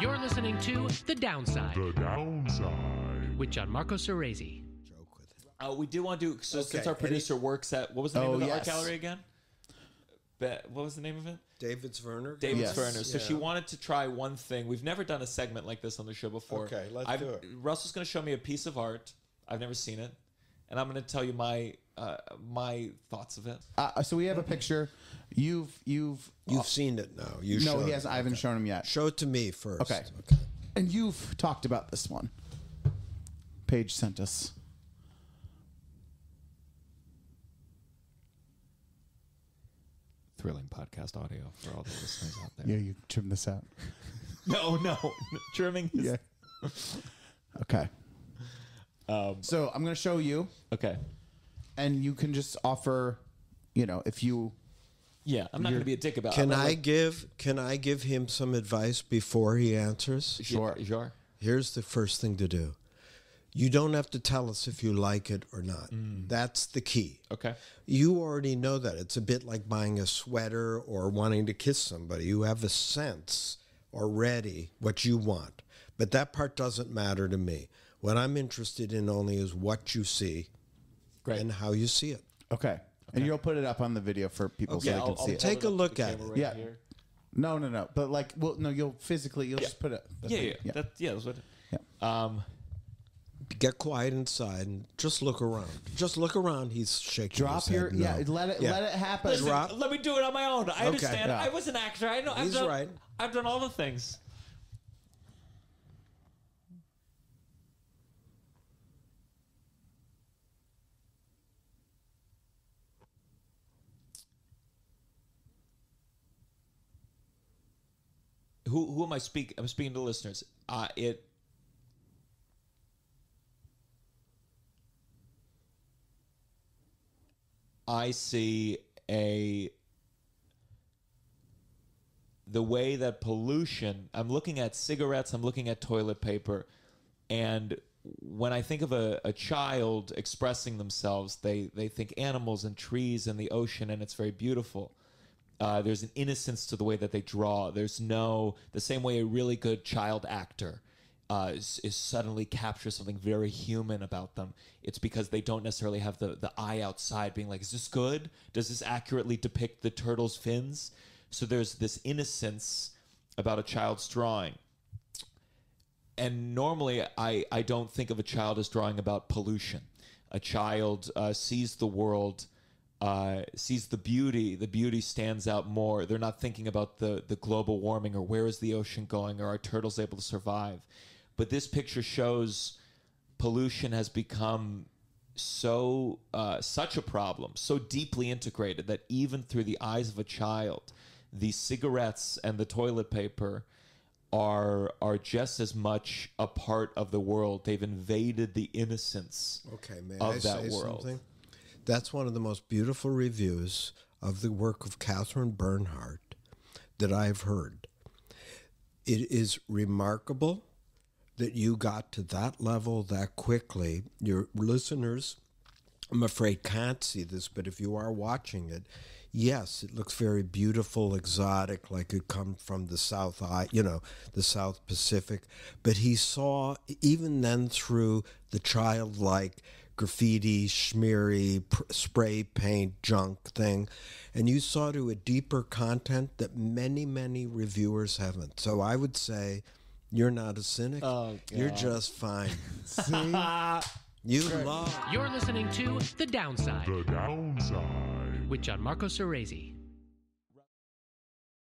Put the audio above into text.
You're listening to The Downside The downside. with Gianmarco Soresi. Joke with it. Uh, we do want to do so since our producer works at what was the name Oh, of the yes. art gallery again? Be- what was the name of it? David Zwirner. David's Yes. Ferner. So she wanted to try one thing. We've never done a segment like this on the show before. Okay, let's I've- do it. Russell's going to show me a piece of art. I've never seen it, and I'm going to tell you my uh, my thoughts of it. Uh, so we have a picture. You've you've You've seen it now. You no, showed he has. it. I haven't shown him yet. Show it to me first. Okay. And you've talked about this one. Paige sent us. Thrilling podcast audio for all the listeners out there. Yeah, you trim this out. No, no, trimming. Is, Yeah. Okay. Um, So I'm going to show you, okay. And you can just offer. You know, if you Yeah, I'm not going to be a dick about. Can I'm I not give Can I give him some advice before he answers? like- Sure, sure. Here's the first thing to do. You don't have to tell us if you like it or not. Mm. That's the key. Okay. You already know that. It's a bit like buying a sweater or wanting to kiss somebody. You have a sense already what you want. But that part doesn't matter to me. What I'm interested in only is what you see Great. and how you see it. okay, and you'll put it up on the video for people so Yeah, they can I'll, I'll see it. Take a look at it. right Yeah. here. No, no, no. But like, well, no, you'll physically, you'll just put it. the Yeah, thing- yeah, That, yeah, that's what. Yeah. Um, Get quiet inside and just look around. Just look around. He's shaking. Drop his your head yeah. no. Let it Yeah. let it happen. listen, Drop. let me do it on my own. I understand. Yeah. I was an actor. I know. I've He's done, right. I've done all the things. Who who am I speaking? I'm speaking to listeners. Uh, it. I see a the way that pollution i'm looking at cigarettes i'm looking at toilet paper and when i think of a, a child expressing themselves they, they think animals and trees and the ocean and it's very beautiful uh, there's an innocence to the way that they draw there's no the same way a really good child actor uh, is, is suddenly captures something very human about them it's because they don't necessarily have the, the eye outside being like is this good does this accurately depict the turtle's fins so there's this innocence about a child's drawing. And normally, I, I don't think of a child as drawing about pollution. A child uh, sees the world, uh, sees the beauty. The beauty stands out more. They're not thinking about the, the global warming or where is the ocean going or are turtles able to survive. But this picture shows pollution has become so uh, such a problem, so deeply integrated that even through the eyes of a child, the cigarettes and the toilet paper are are just as much a part of the world. They've invaded the innocence Okay, may of I that say world. something? That's one of the most beautiful reviews of the work of Katherine Bernhardt that I've heard. It is remarkable that you got to that level that quickly. Your listeners, I'm afraid, can't see this, but if you are watching it, yes, it looks very beautiful, exotic, like it come from the South, you know, the South Pacific. But he saw, even then, through the childlike graffiti, schmeary, pr- spray paint, junk thing, and you saw to a deeper content that many, many reviewers haven't. So I would say. You're not a cynic. Oh, you're just fine. See? You love. You're listening to The Downside The downside. with Gianmarco Soresi.